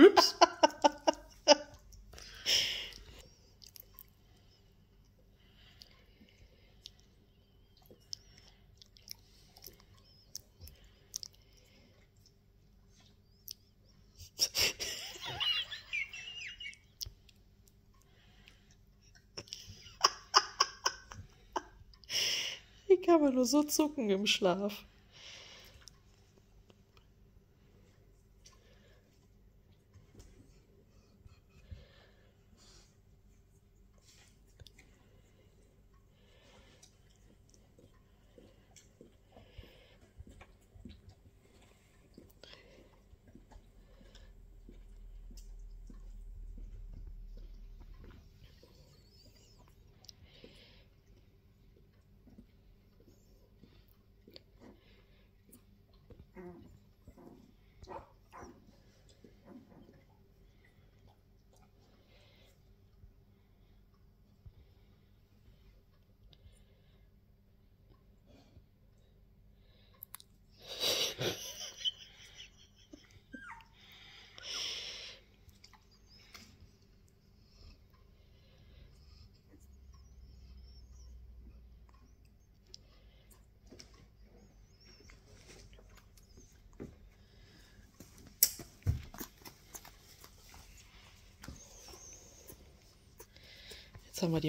Ups. Wie kann man nur so zucken im Schlaf? Somebody